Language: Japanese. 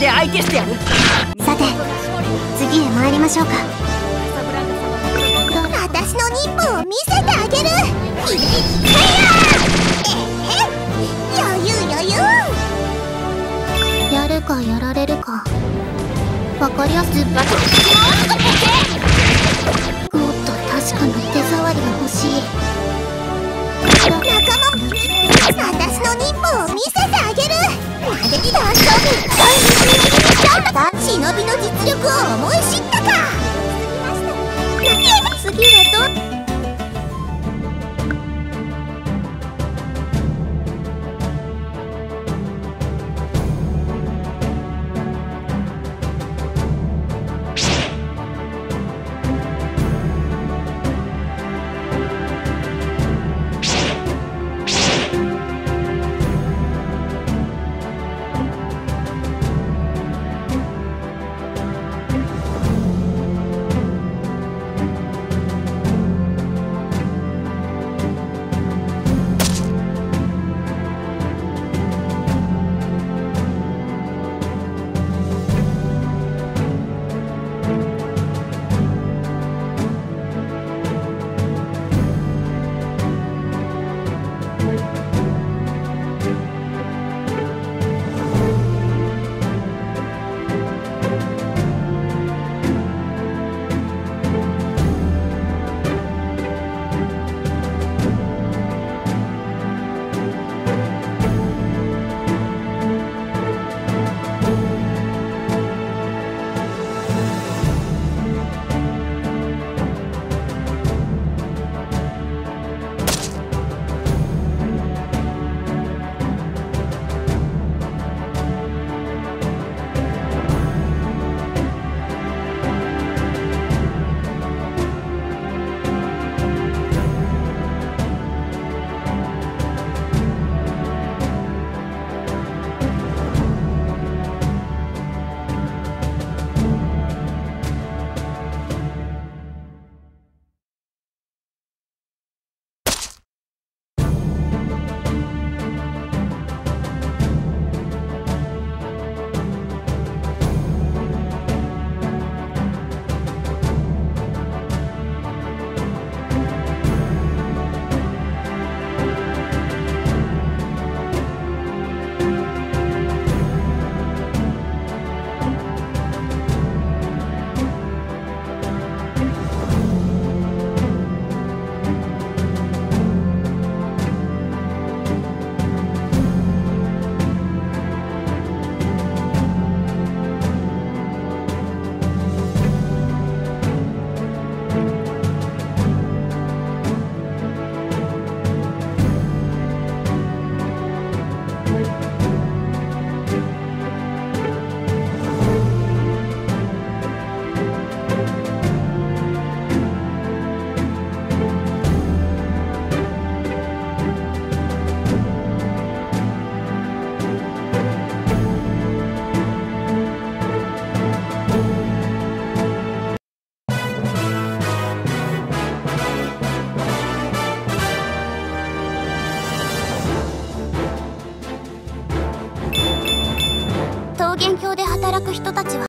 で相手してやる。さて次へ参りましょうか。私の任務を見せてあげる。やるかやられるか。分かりやすい。バ カ確かな手触りが欲しい。仲間私の任務を見せてあげる。嘆きだ勝負く人たちは